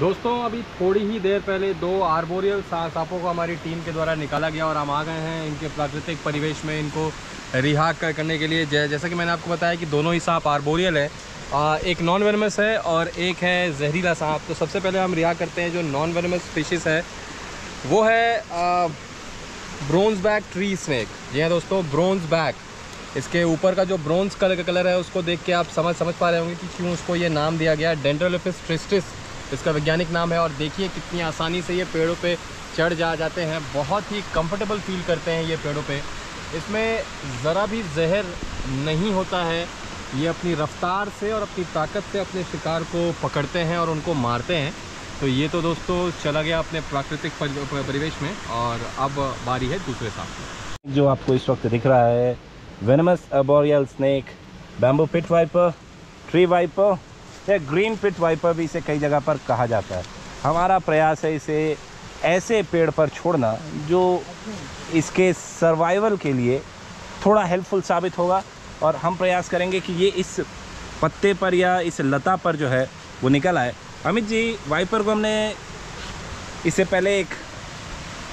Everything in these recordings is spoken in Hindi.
दोस्तों अभी थोड़ी ही देर पहले दो आर्बोरियल सांपों को हमारी टीम के द्वारा निकाला गया और हम आ गए हैं इनके प्राकृतिक परिवेश में इनको रिहा करने के लिए। जैसा कि मैंने आपको बताया कि दोनों ही सांप आर्बोरियल है। आ, एक नॉन वेनमस है और एक है जहरीला सांप। तो सबसे पहले हम रिहा करते हैं जो नॉन वेनमस स्पीशीज़ है। वो है ब्रोंज बैक ट्री स्नैक जी हाँ दोस्तों ब्रोंज बैक इसके ऊपर का जो ब्रोंज कलर का कलर है उसको देख के आप समझ समझ पा रहे होंगे कि क्यों उसको ये नाम दिया गया। डेंट्रोलिफिस ट्रिस्टिस इसका वैज्ञानिक नाम है और देखिए कितनी आसानी से ये पेड़ों पे चढ़ जा जाते हैं। बहुत ही कंफर्टेबल फील करते हैं ये पेड़ों पे। इसमें ज़रा भी जहर नहीं होता है। ये अपनी रफ्तार से और अपनी ताकत से अपने शिकार को पकड़ते हैं और उनको मारते हैं। तो ये तो दोस्तों चला गया अपने प्राकृतिक परिवेश में और अब बारी है दूसरे सांप जो आपको इस वक्त दिख रहा है venomous arboreal snake bamboo pit viper tree viper या ग्रीन पिट वाइपर भी इसे कई जगह पर कहा जाता है। हमारा प्रयास है इसे ऐसे पेड़ पर छोड़ना जो इसके सर्वाइवल के लिए थोड़ा हेल्पफुल साबित होगा और हम प्रयास करेंगे कि ये इस पत्ते पर या इस लता पर जो है वो निकल आए। अमित जी वाइपर को हमने इससे पहले एक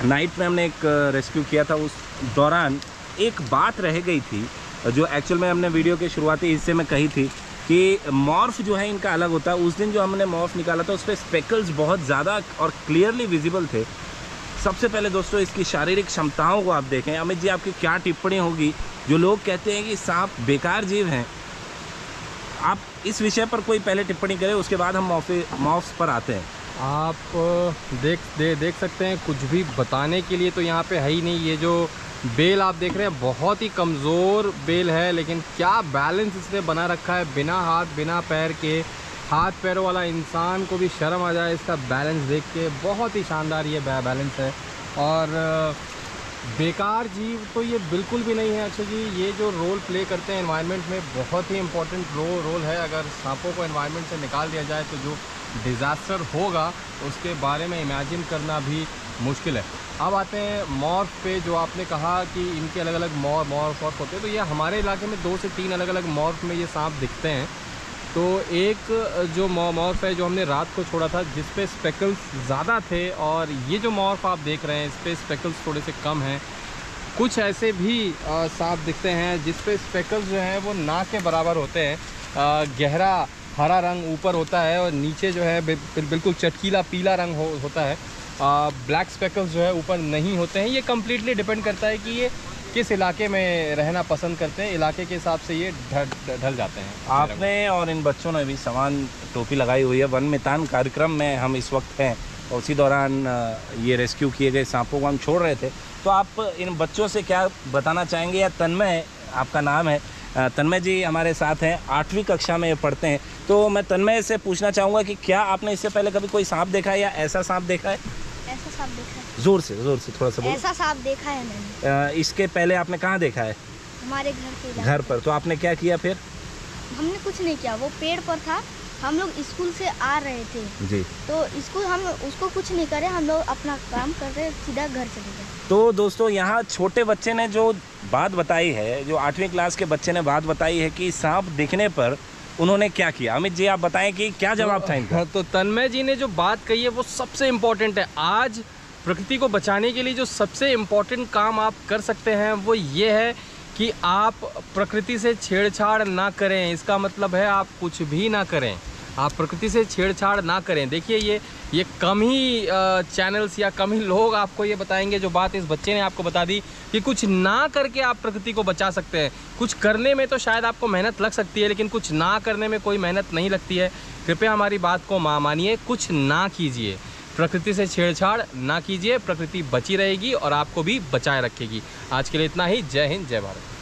नाइट में हमने एक रेस्क्यू किया था। उस दौरान एक बात रह गई थी, जो एक्चुअल में हमने वीडियो के शुरुआती हिस्से में कही थी। कि मॉर्फ जो है इनका अलग होता है। उस दिन जो हमने मॉर्फ निकाला था, उस पर स्पेकल्स बहुत ज़्यादा और क्लियरली विजिबल थे। सबसे पहले दोस्तों, इसकी शारीरिक क्षमताओं को आप देखें। अमित जी, आपकी क्या टिप्पणी होगी? जो लोग कहते हैं कि सांप बेकार जीव हैं, आप इस विषय पर कोई पहले टिप्पणी करें, उसके बाद हम मॉफ्स पर आते हैं। आप, देख, दे, देख सकते हैं, कुछ भी बताने के लिए तो यहाँ पे है ही नहीं। ये जो बेल आप देख रहे हैं, बहुत ही कमज़ोर बेल है, लेकिन क्या बैलेंस इसने बना रखा है बिना हाथ, बिना पैर के। हाथ पैरों वाला इंसान को भी शर्म आ जाए इसका बैलेंस देख के। बहुत ही शानदार ये बैलेंस है। और बेकार जीव तो ये बिल्कुल भी नहीं है अच्छा जी। ये जो रोल प्ले करते हैं इन्वायरमेंट में, बहुत ही इंपॉर्टेंट रो रोल है। अगर सांपों को इन्वायरमेंट से निकाल दिया जाए तो जो डिज़ास्टर होगा, उसके बारे में इमेजिन करना भी मुश्किल है। अब आते हैं मॉर्फ पे जो आपने कहा कि इनके अलग अलग मॉर मॉर्फ वॉर्फ होते हैं तो ये हमारे इलाके में दो से तीन अलग अलग मॉर्फ में ये सांप दिखते हैं। तो एक जो मॉर्फ है जो हमने रात को छोड़ा था जिस पे स्पेकल्स ज़्यादा थे और ये जो मॉर्फ आप देख रहे हैं इस पर स्पेकल्स थोड़े से कम हैं। कुछ ऐसे भी सांप दिखते हैं जिस पे स्पेकल्स जो हैं वो ना के बराबर होते हैं। गहरा हरा रंग ऊपर होता है और नीचे जो है बिल्कुल चटकीला पीला रंग हो, होता है। ब्लैक स्पेकल्स जो है ऊपर नहीं होते हैं। ये कम्प्लीटली डिपेंड करता है कि ये किस इलाके में रहना पसंद करते हैं। इलाके के हिसाब से ये ढल जाते हैं। आपने और इन बच्चों ने भी समान टोपी लगाई हुई है। वन मितान कार्यक्रम में हम इस वक्त हैं और उसी दौरान ये रेस्क्यू किए गए सांपों को हम छोड़ रहे थे। तो आप इन बच्चों से क्या बताना चाहेंगे या तन्मय, आपका नाम है तन्मय जी हमारे साथ हैं, आठवीं कक्षा में पढ़ते हैं। तो मैं तन्मय से पूछना चाहूँगा कि क्या आपने इससे पहले कभी कोई सांप देखा है या ऐसा सांप देखा है? ऐसा सांप देखा है। ज़ोर से ज़ोर से थोड़ा सा ऐसा सांप देखा है मैंने। इसके पहले आपने कहाँ देखा है? हमारे घर के घर पर। तो आपने क्या किया फिर? हमने कुछ नहीं किया। वो पेड़ पर था। हम लोग स्कूल से आ रहे थे। जी। तो स्कूल हम उसको कुछ नहीं करे। हम लोग अपना काम कर रहे सीधा घर चले गए। तो दोस्तों यहाँ छोटे बच्चे ने जो बात बताई है जो आठवीं क्लास के बच्चे ने बात बताई है कि सांप दिखने पर उन्होंने क्या किया? अमित जी, आप बताएँ कि क्या जवाब था इनका? तो तन्मय जी ने जो बात कही है, वो सबसे इम्पोर्टेंट है। आज प्रकृति को बचाने के लिए जो सबसे इम्पोर्टेंट काम आप कर सकते हैं, वो ये है कि आप प्रकृति से छेड़छाड़ ना करें। इसका मतलब है आप कुछ भी ना करें। आप प्रकृति से छेड़छाड़ ना करें। देखिए ये ये कम ही चैनल्स या कम ही लोग आपको ये बताएँगे, जो बात इस बच्चे ने आपको बता दी, कि कुछ ना करके आप प्रकृति को बचा सकते हैं। कुछ करने में तो शायद आपको मेहनत लग सकती है, लेकिन कुछ ना करने में कोई मेहनत नहीं लगती है। कृपया हमारी बात को माँ, मानिए, कुछ ना कीजिए। प्रकृति से छेड़छाड़ ना कीजिए, प्रकृति बची रहेगी और आपको भी बचाए रखेगी। आज के लिए इतना ही। जय हिंद, जय भारत।